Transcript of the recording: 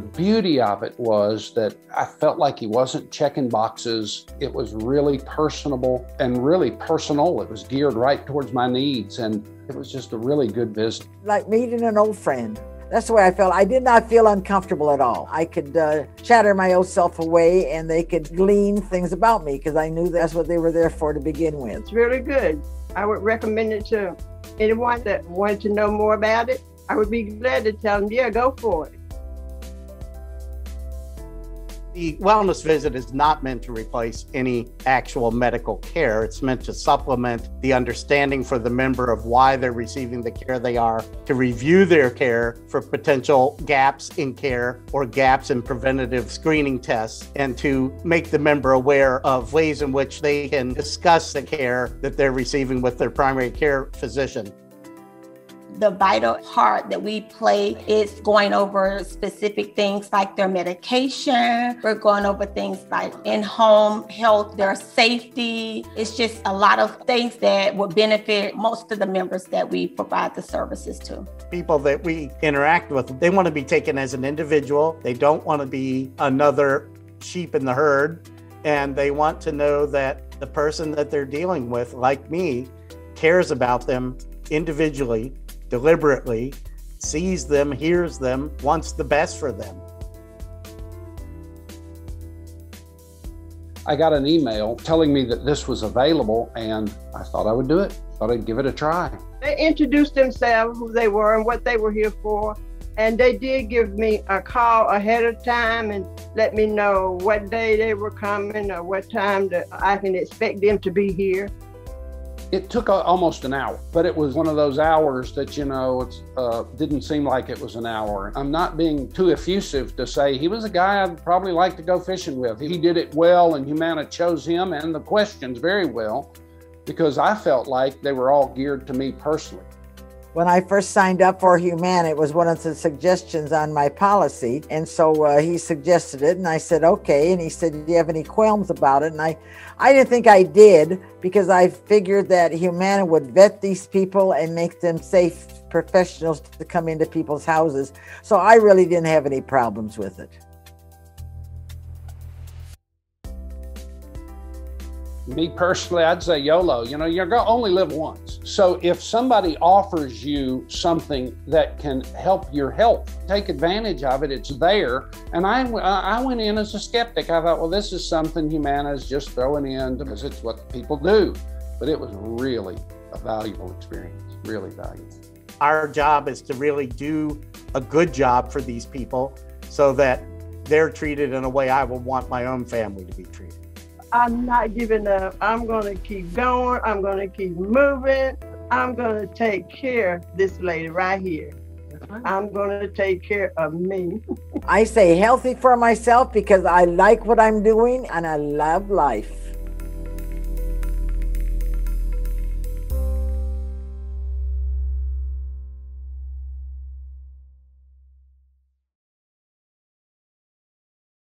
beauty of it was that I felt like he wasn't checking boxes. It was really personable and really personal. It was geared right towards my needs, and it was just a really good visit. Like meeting an old friend. That's the way I felt. I did not feel uncomfortable at all. I could uh, chatter my old self away and they could glean things about me because I knew that's what they were there for to begin with. It's really good. I would recommend it to anyone that wanted to know more about it. I would be glad to tell them, yeah, go for it. The wellness visit is not meant to replace any actual medical care. It's meant to supplement the understanding for the member of why they're receiving the care they are, to review their care for potential gaps in care or gaps in preventative screening tests, and to make the member aware of ways in which they can discuss the care that they're receiving with their primary care physician the vital part that we play is going over specific things like their medication. We're going over things like in home health, their safety. It's just a lot of things that would benefit most of the members that we provide the services to. People that we interact with, they want to be taken as an individual, they don't want to be another sheep in the herd. And they want to know that the person that they're dealing with, like me, cares about them individually deliberately, sees them, hears them, wants the best for them. I got an email telling me that this was available, and I thought I would do it. Thought I'd give it a try. They introduced themselves, who they were, and what they were here for. And they did give me a call ahead of time and let me know what day they were coming or what time that I can expect them to be here. It took a, almost an hour, but it was one of those hours that, you know, it uh, didn't seem like it was an hour. I'm not being too effusive to say he was a guy I'd probably like to go fishing with. He did it well, and Humana chose him and the questions very well because I felt like they were all geared to me personally. When I first signed up for Humana, it was one of the suggestions on my policy. And so uh, he suggested it, and I said, okay. And he said, do you have any qualms about it? And I, I didn't think I did because I figured that Humana would vet these people and make them safe professionals to come into people's houses. So I really didn't have any problems with it. Me personally, I'd say YOLO. You know, you're going to only live once. So if somebody offers you something that can help your health, take advantage of it. It's there. And I, I went in as a skeptic. I thought, well, this is something Humana is just throwing in because it's what people do. But it was really a valuable experience, really valuable. Our job is to really do a good job for these people so that they're treated in a way I would want my own family to be treated. I'm not giving up. I'm going to keep going. I'm going to keep moving. I'm going to take care of this lady right here. I'm going to take care of me. I say healthy for myself because I like what I'm doing and I love life.